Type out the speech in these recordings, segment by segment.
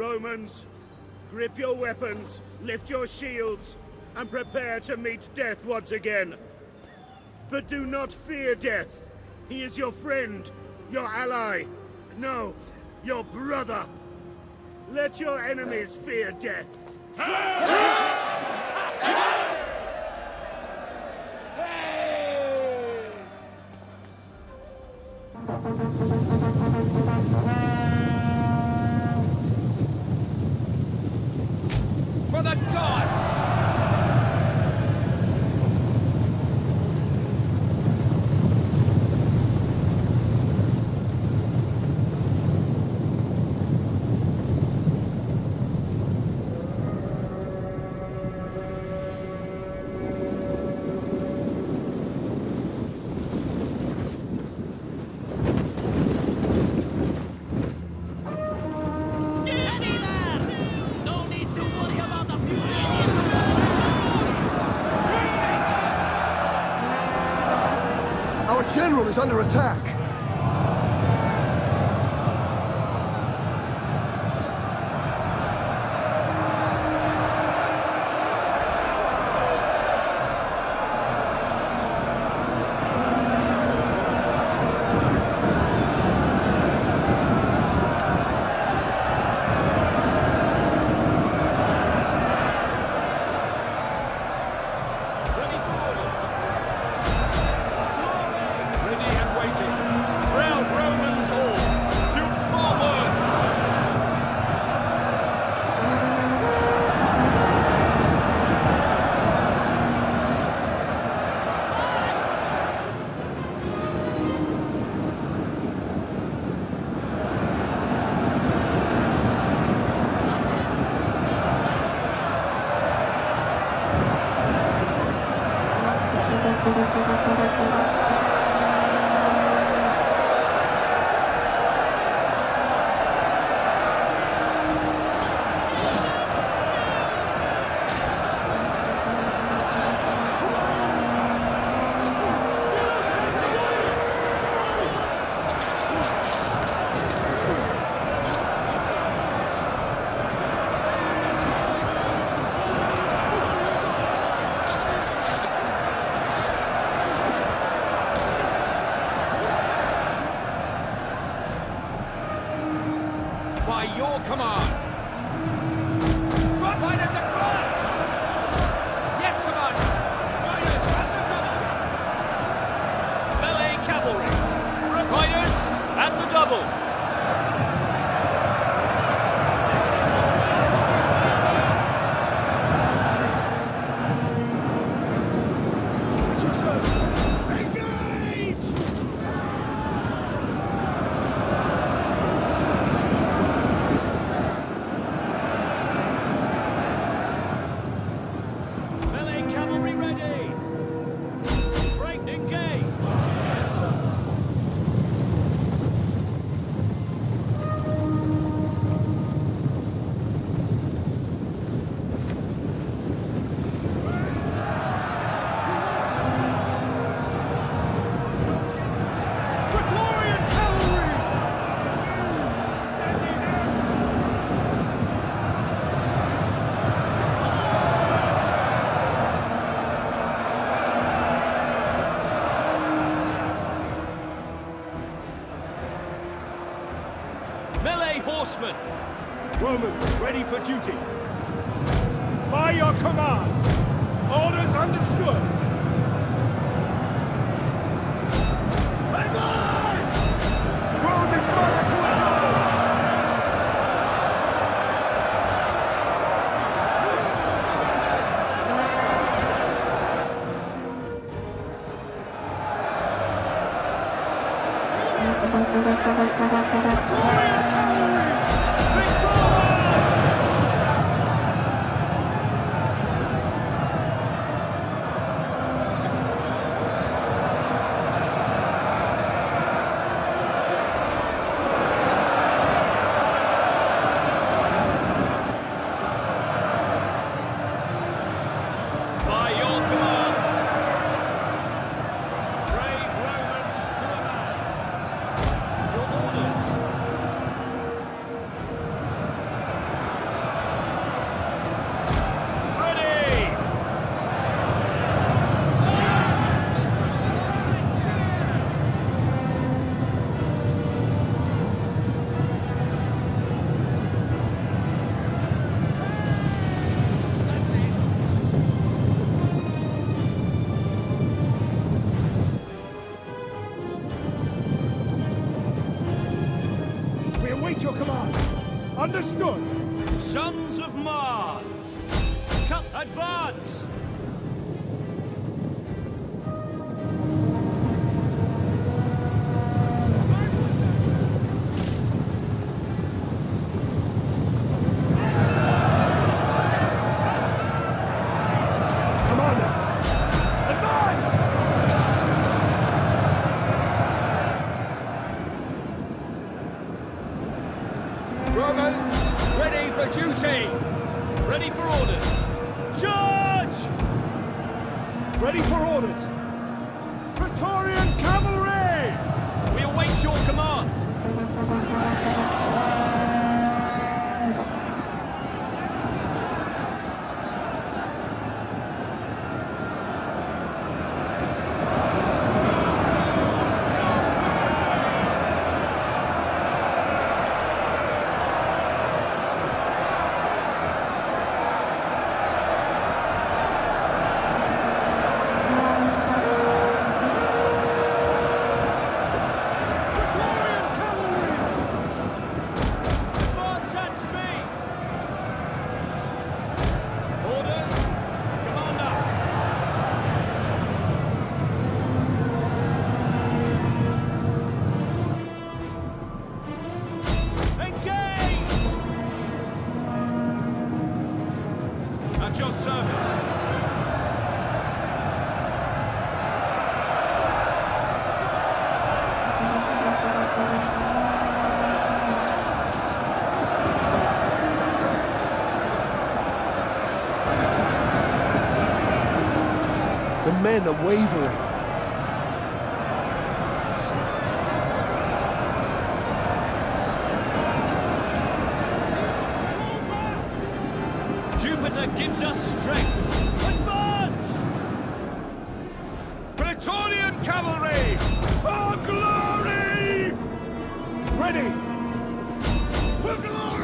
Romans, grip your weapons, lift your shields, and prepare to meet death once again. But do not fear death. He is your friend, your ally. No, your brother. Let your enemies fear death. Under attack. Your service. Horsemen! Romans, ready for duty. By your command. Orders understood. Advance! Rome is mother Understood. Sons of men are wavering. Jupiter gives us strength! Advance! Praetorian cavalry! For glory! Ready! For glory!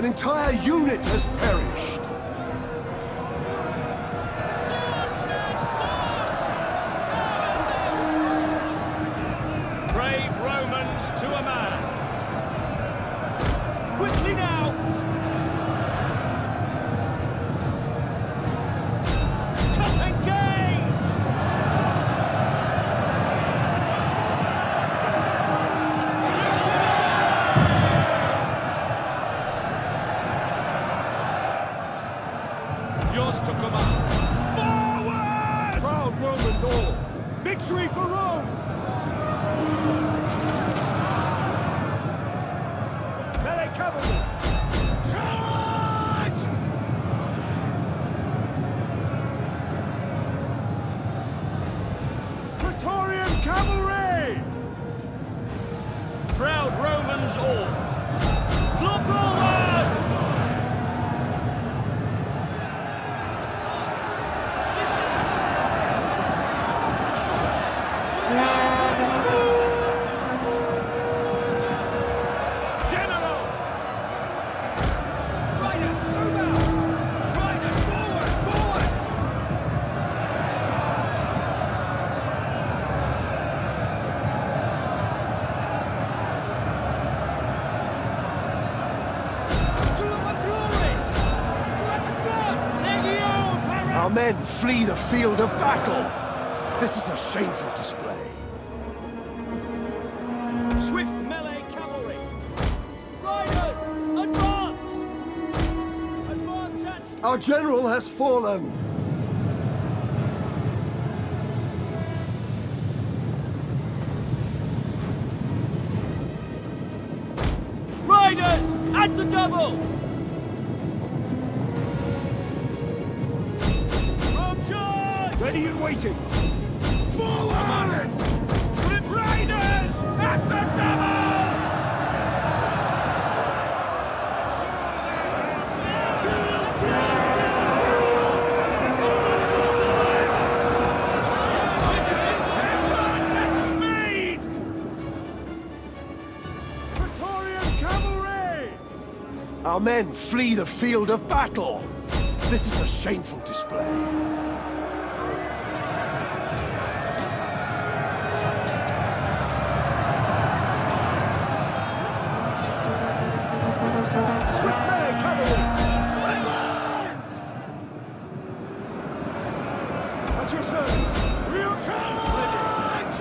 An entire unit has perished. Romans all. Our men flee the field of battle. This is a shameful display. Swift melee cavalry! Riders, advance! Advance at! Our general has fallen. Riders, at the double! Waiting! Riders! At the double! Advance at cavalry! Our men flee the field of battle. This is a shameful display. At your service! Real charge!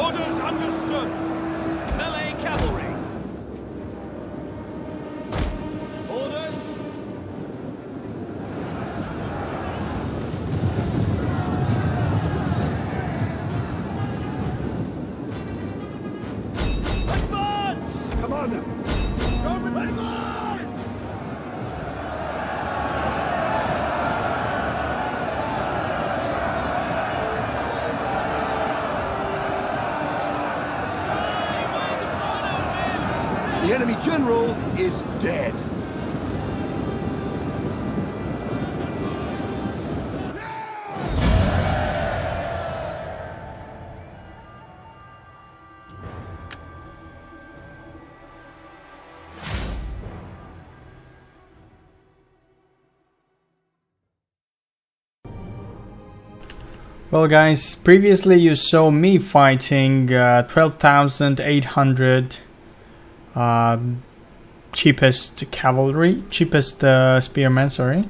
Orders understood. Melee cavalry. The enemy general is dead. Well guys, previously you saw me fighting uh, 12,800 um, cheapest cavalry, cheapest uh, spearmen, sorry.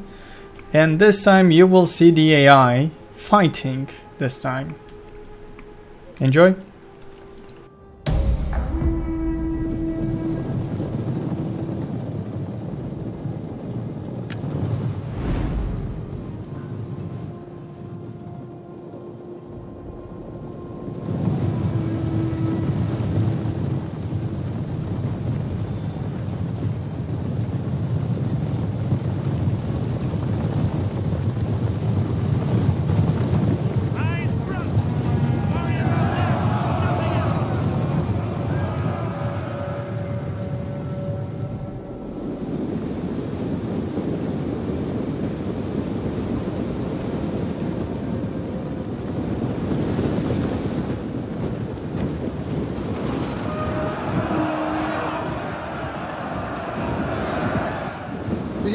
And this time you will see the AI fighting this time. Enjoy!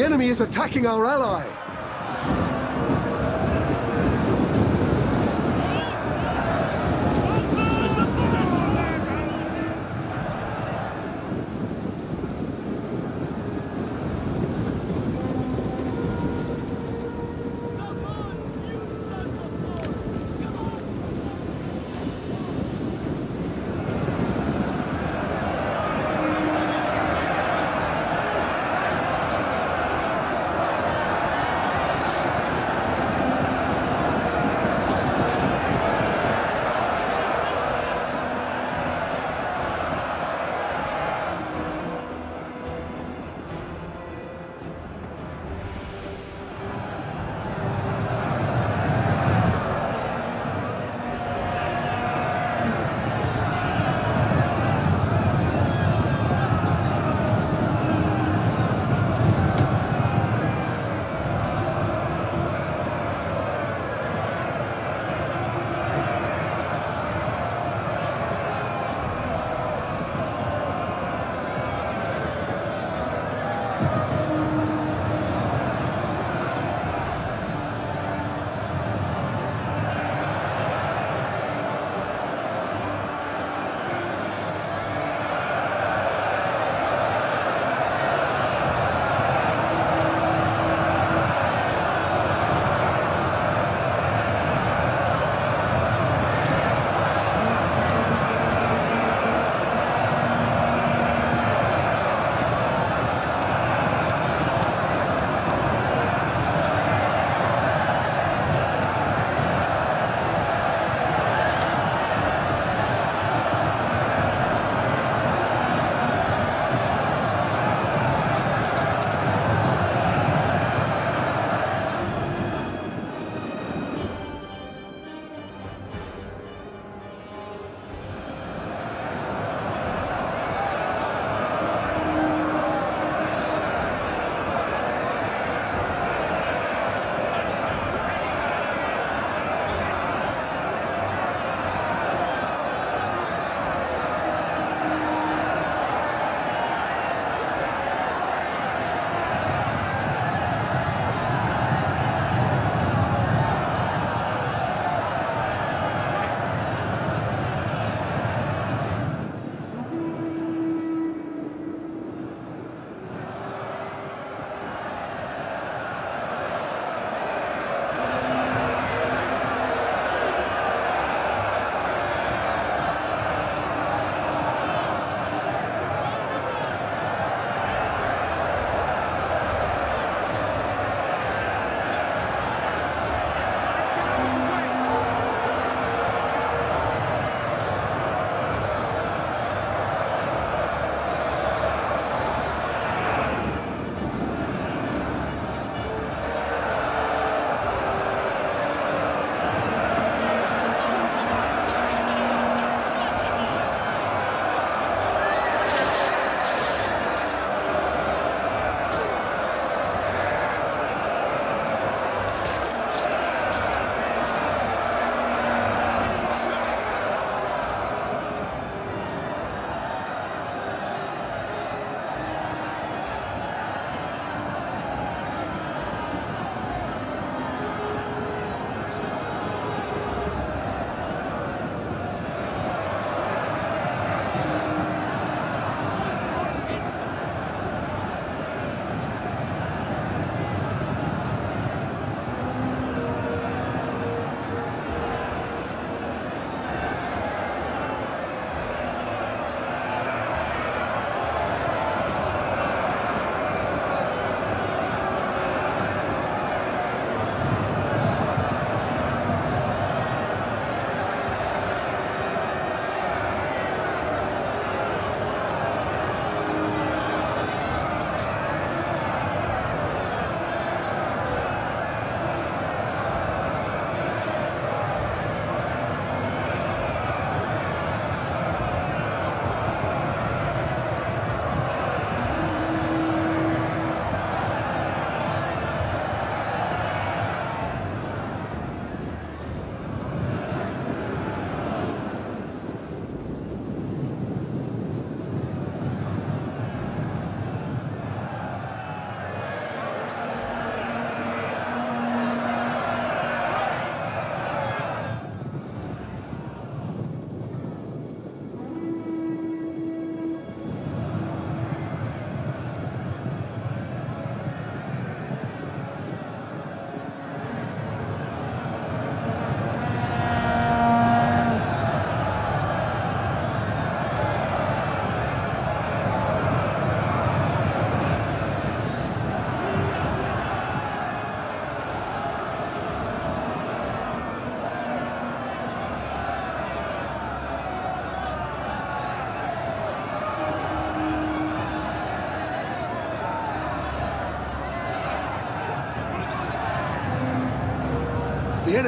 The enemy is attacking our ally.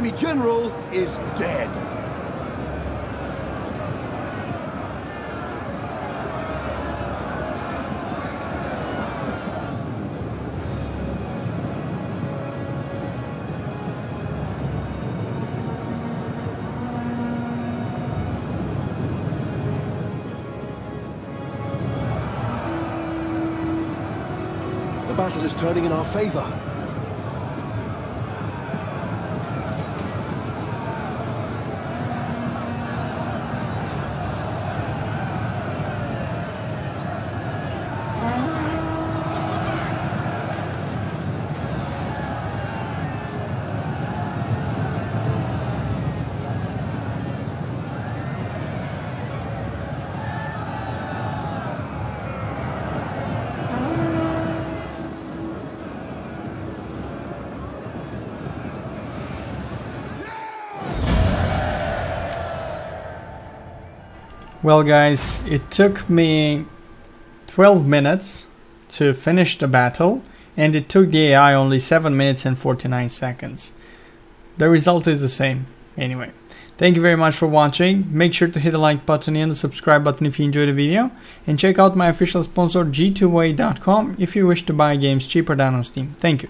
Enemy general is dead. The battle is turning in our favor. Well, guys, it took me 12 minutes to finish the battle, and it took the AI only 7 minutes and 49 seconds. The result is the same, anyway. Thank you very much for watching. Make sure to hit the like button and the subscribe button if you enjoyed the video. And check out my official sponsor g2a.com if you wish to buy games cheaper than on Steam. Thank you.